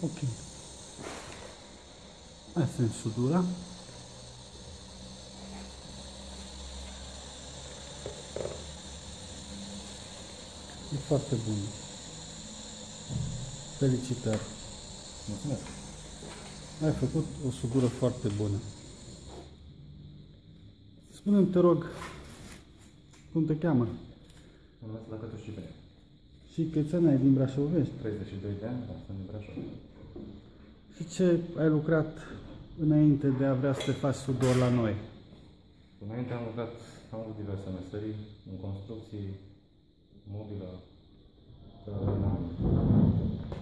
Ok. Asta e sudura. E foarte bun. Felicitări. Mulțumesc. Ai făcut o sudură foarte bună. Spune-mi, te rog, cum te cheamă? Mă numesc Lăcătuș Ciprian. Și câți ani ai din Brașovești? 32 de ani, dar sunt din Brașov. Și ce ai lucrat înainte de a vrea să te faci sudor la noi? Înainte am lucrat, am avut diverse meserii, în construcții, mobilă, dar n-am,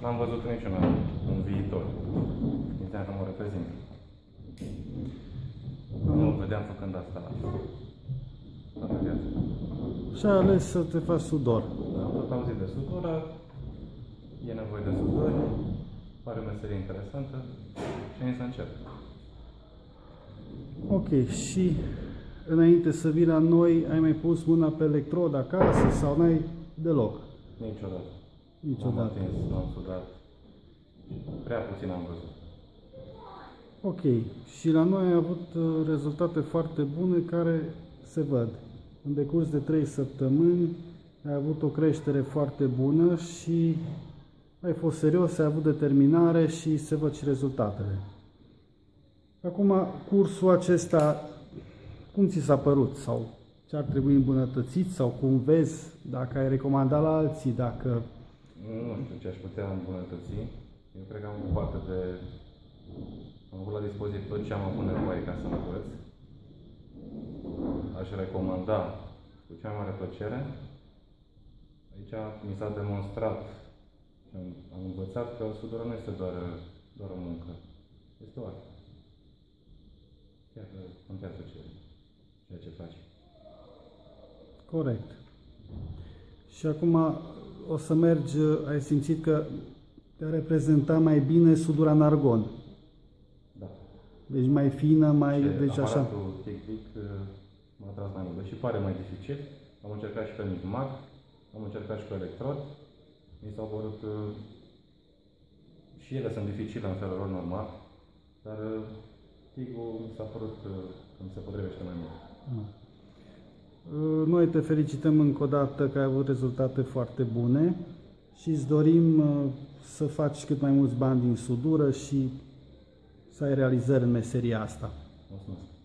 n-am văzut niciuna în viitor. Gândeam că mă reprezint. Nu vedeam făcând asta toată viața. Și ai ales să te faci sudor. Dar am tot auzit de sudoră, e nevoie de sudori, pare o meserie interesantă și am zis să încerc. Ok, și înainte să vii la noi, ai mai pus mâna pe electrod acasă sau n-ai deloc? Niciodată. M-am Niciodată. atins, m-am sudat. Prea puțin am văzut. Ok, și la noi ai avut uh, rezultate foarte bune care se văd. În decurs de 3 săptămâni ai avut o creștere foarte bună și ai fost serios, ai avut determinare și se văd și rezultatele. Acum, cursul acesta, cum ți s-a părut? Sau ce ar trebui îmbunătățit? Sau cum vezi? Dacă ai recomandat la alții? Dacă... Nu știu ce aș putea îmbunătăți. Eu cred că am avut parte de... Am avut la dispoziție tot ce am avut nevoie ca să învăț. Aș recomanda cu cea mai mare plăcere. Aici mi s-a demonstrat și am, am învățat că sudoră nu este doar, doar o muncă. Este o artă. Chiar că contează ce, ceea ce faci. Corect. Și acum o să mergi, ai simțit că te reprezenta mai bine sudura în argon. Da. Deci mai fină, mai... Și deci așa. aparatul tic-tic uh, m-a tras mai mult. Deși pare mai dificil, am încercat și pe Micmac, am încercat și pe Electrod. Mi s-au părut... uh, Și ele sunt dificile în felul lor normal, dar uh, tic-ul mi s-a părut uh, că mi se potrivește mai mult. Noi te felicităm încă o dată că ai avut rezultate foarte bune și îți dorim uh, să faci cât mai mulți bani din sudură și să ai realizări în meseria asta. Mulțumesc!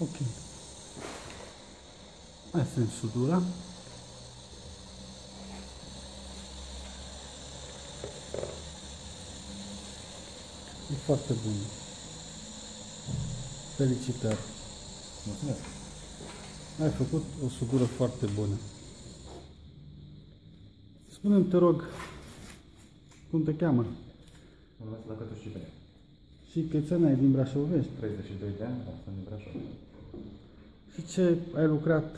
Ok. Asta e sudura. E foarte bun. Felicitări. Mulțumesc. Ai făcut o sudură foarte bună. Spune-mi, te rog, cum te cheamă? Mă numesc la Cătuș Ciprian. Și cățeana e din Brașovești. 32 de ani, dar sunt din Brașov. Și ce ai lucrat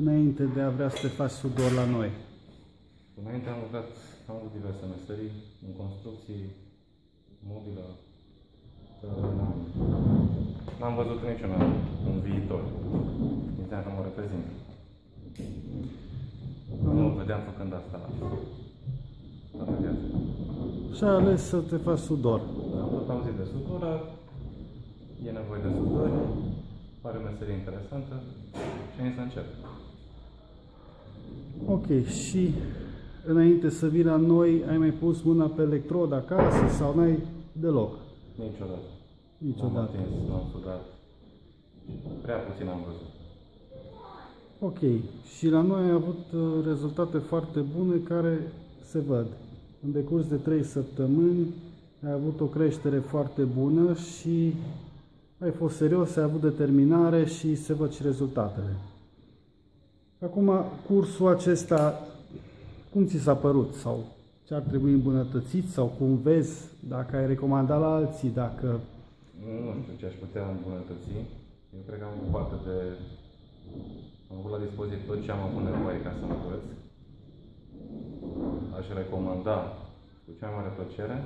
înainte de a vrea să te faci sudor la noi? Înainte am lucrat, am avut diverse meserii, în construcții, mobilă. că N-am, n-am văzut niciuna un viitor. Gândeam că mă reprezint. Nu mă vedeam făcând asta toată viața. Și ai ales să te faci sudor. Am tot auzit de sudură, e nevoie de sudori, pare o meserie interesantă și am zis să încerc. Ok, și înainte să vii la noi, ai mai pus mâna pe electrod acasă sau n-ai deloc? Niciodată. Niciodată. N-am atins, n-am sudat. Prea puțin am văzut. Ok, și la noi ai avut uh, rezultate foarte bune care se văd. În decurs de 3 săptămâni ai avut o creștere foarte bună și ai fost serios, ai avut determinare și se văd și rezultatele. Acum, cursul acesta, cum ți s-a părut? Sau ce ar trebui îmbunătățit? Sau cum vezi? Dacă ai recomandat la alții? Dacă... Nu știu ce aș putea îmbunătăți. Eu cred că am avut parte de... Am avut la dispoziție tot ce am avut nevoie ca să învăț. Aș recomanda cu cea mai mare plăcere.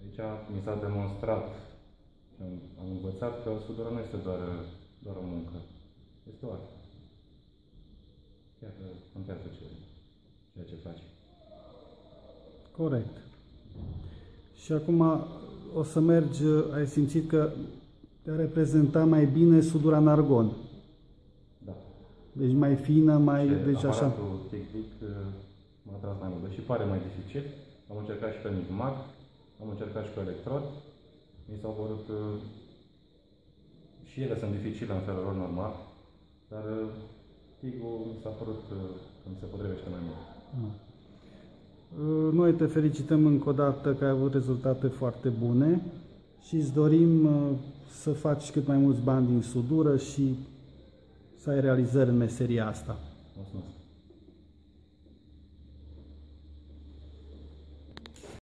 Aici mi s-a demonstrat și am, am învățat că sudura nu este doar, doar o muncă. Este o artă. Chiar că contează ce, ceea ce faci. Corect. Și acum o să mergi, ai simțit că te reprezenta mai bine sudura în argon. Da. Deci mai fină, mai... Și deci așa... aparatul tic-tic uh, m-a atras mai mult. Deși pare mai dificil, am încercat și pe Micmac, am încercat și pe Electrod. Mi s-au părut... uh, Și ele sunt dificile în felul lor normal, dar uh, tic-ul mi s-a părut uh, că mi se potrivește mai mult. Ah. Noi te felicităm încă o dată că ai avut rezultate foarte bune și îți dorim uh, să faci cât mai mulți bani din sudură și să ai realizări în meseria asta. Mulțumesc!